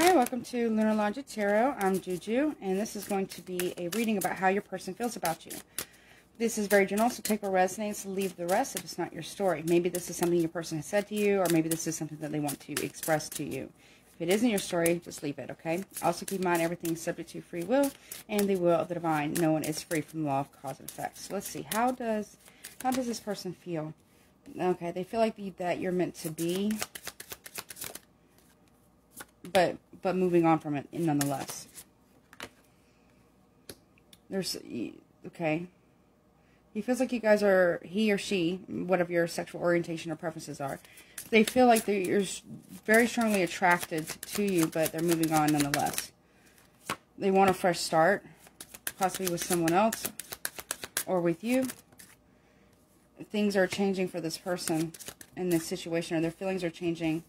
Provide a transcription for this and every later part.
Hi, welcome to Lunar Logic Tarot. I'm Juju, and this is going to be a reading about how your person feels about you. This is very general, so take what resonates, leave the rest if it's not your story. Maybe this is something your person has said to you, or maybe this is something that they want to express to you. If it isn't your story, just leave it, okay? Also keep in mind everything is subject to free will and the will of the divine. No one is free from the law of cause and effect. So let's see, how does how does this person feel? Okay, they feel like that you're meant to be, but but moving on from it nonetheless. There's, okay. He feels like you guys are, he or she, whatever your sexual orientation or preferences are, they feel like they're very strongly attracted to you, but they're moving on nonetheless. They want a fresh start, possibly with someone else or with you. Things are changing for this person in this situation, or their feelings are changing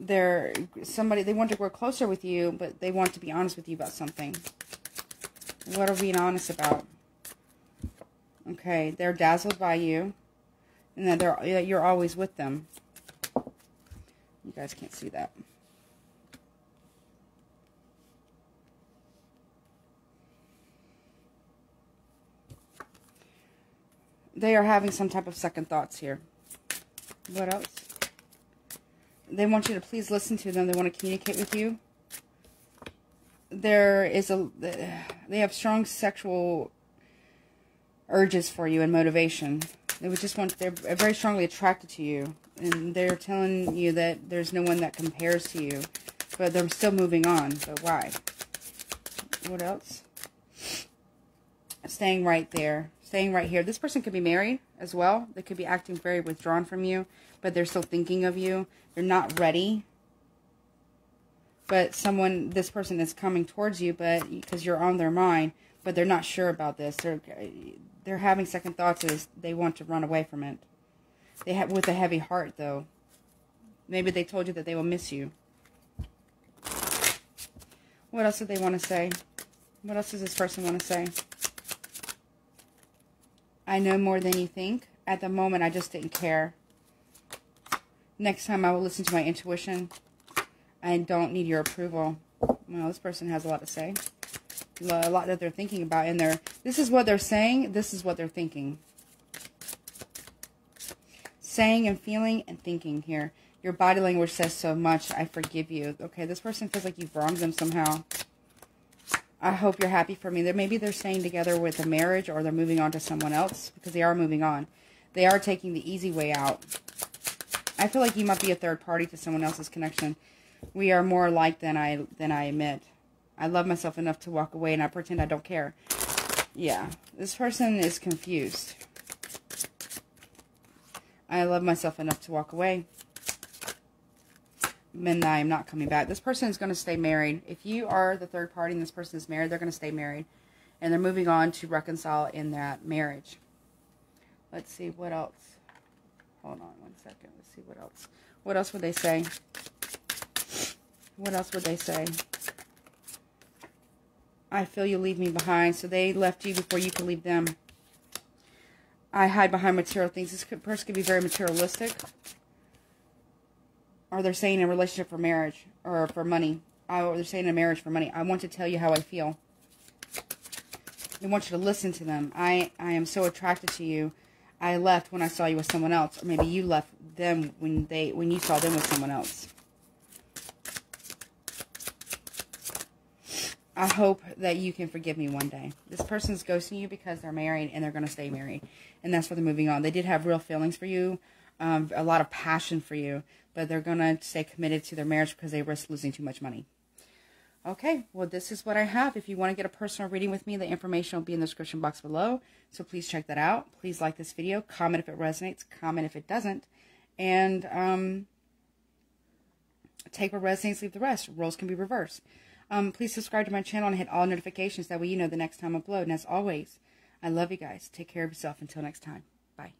they're somebody they want to work closer with you, but they want to be honest with you about something. What are being honest about? Okay, they're dazzled by you, and that they're you're always with them. You guys can't see that. They are having some type of second thoughts here. What else? They want you to please listen to them. They want to communicate with you. There is a, they have strong sexual urges for you and motivation. They would just want, they're very strongly attracted to you. And they're telling you that there's no one that compares to you. But they're still moving on. But why? What else? Staying right there. Staying right here. This person could be married as well. They could be acting very withdrawn from you. But they're still thinking of you. They're not ready. But someone, this person is coming towards you, but because you're on their mind, but they're not sure about this. They're they're having second thoughts as they want to run away from it. They have with a heavy heart though. Maybe they told you that they will miss you. What else do they want to say? What else does this person want to say? I know more than you think. At the moment, I just didn't care. Next time I will listen to my intuition. I don't need your approval. Well, this person has a lot to say. A lot that they're thinking about in there. This is what they're saying. This is what they're thinking. Saying and feeling and thinking here. Your body language says so much. I forgive you. Okay, this person feels like you've wronged them somehow. I hope you're happy for me. maybe they're staying together with a marriage or they're moving on to someone else because they are moving on. They are taking the easy way out. I feel like you might be a third party to someone else's connection. We are more alike than I than I admit. I love myself enough to walk away and I pretend I don't care. Yeah, this person is confused. I love myself enough to walk away. And I am not coming back. This person is going to stay married. If you are the third party and this person is married, they're going to stay married. And they're moving on to reconcile in that marriage. Let's see, what else? Hold on one second. Let's see what else. What else would they say? What else would they say? I feel you leave me behind. So they left you before you could leave them. I hide behind material things. This person could be very materialistic. Or they're saying a relationship for marriage. Or for money. Or they're saying a marriage for money. I want to tell you how I feel. I want you to listen to them. I, I am so attracted to you. I left when I saw you with someone else, or maybe you left them when they when you saw them with someone else. I hope that you can forgive me one day. This person's ghosting you because they're married and they're going to stay married. And that's why they're moving on. They did have real feelings for you, um, a lot of passion for you, but they're going to stay committed to their marriage because they risk losing too much money. Okay, well, this is what I have. If you want to get a personal reading with me, the information will be in the description box below. So please check that out. Please like this video. Comment if it resonates. Comment if it doesn't. And um, take what resonates, leave the rest. Roles can be reversed. Um, please subscribe to my channel and hit all notifications. That way you know the next time I upload. And as always, I love you guys. Take care of yourself. Until next time. Bye.